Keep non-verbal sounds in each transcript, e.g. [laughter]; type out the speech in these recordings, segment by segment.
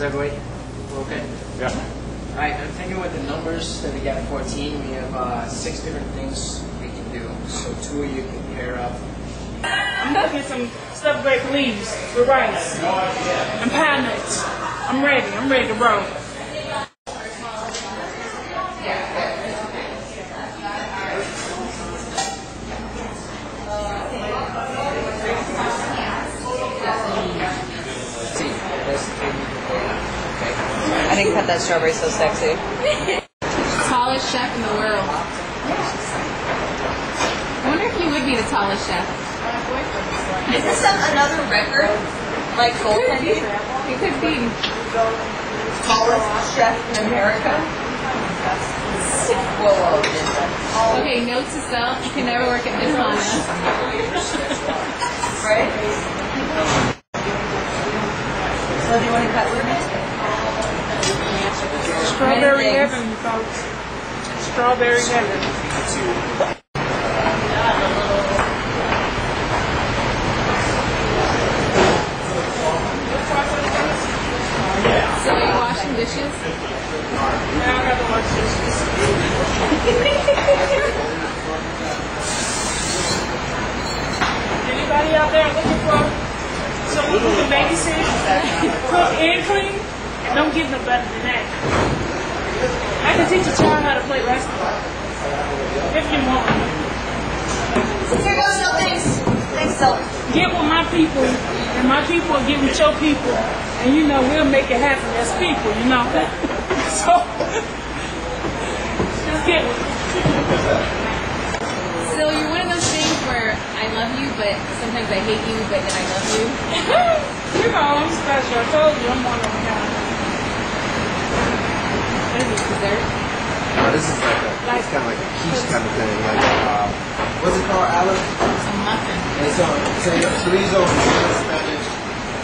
everybody? We're okay? Yeah. Alright, I'm thinking with the numbers that we got 14, we have uh, six different things we can do. So two of you can pair up. I'm cooking some stuffed grape leaves with rice and pine nuts. I'm ready. I'm ready to roll. See, that's the thing you can pair up. Okay. I didn't cut that strawberry so sexy. tallest chef in the world. I wonder if you would be the tallest chef. Is this some, another record? Like goaltending? You could be. Tallest chef in America? Whoa, whoa, Okay, note to self: you can never work at dishonest. Right? So do you want to cut with me? Strawberry heaven, folks. Strawberry heaven. So are you washing dishes? Now I got to watch this. Anybody out there looking for someone who can babysit, cook, and clean? And don't get no better than that. I can teach a child how to play basketball. If you want. Here goes no thanks. Thanks, Silk. Get with my people, and my people will get with your people, and you know we'll make it happen as people, you know. [laughs] so just get with it. So you're one of those things where I love you, but sometimes I hate you, but then I love you. [laughs] you know, I'm special. I told you I'm one of a kind. What is this dessert? No, this is like a, it's kind of like a quiche kind of thing. Like, um, what's it called, Alice? It's a muffin. It's a chorizo Spanish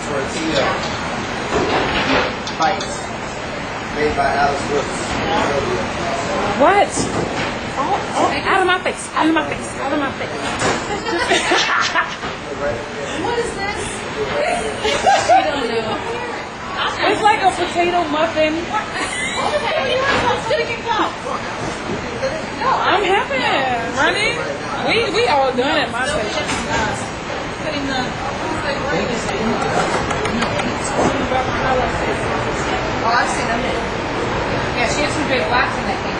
tortilla bites made by Alice Brooks. What? Oh, oh, out of my face! Out of my face! Out of my face! [laughs] What is this? You don't know. It's like a potato muffin. I'm happy, honey. We we all done at my station. Oh, I've seen them. Yeah, she has some big wax in that thing.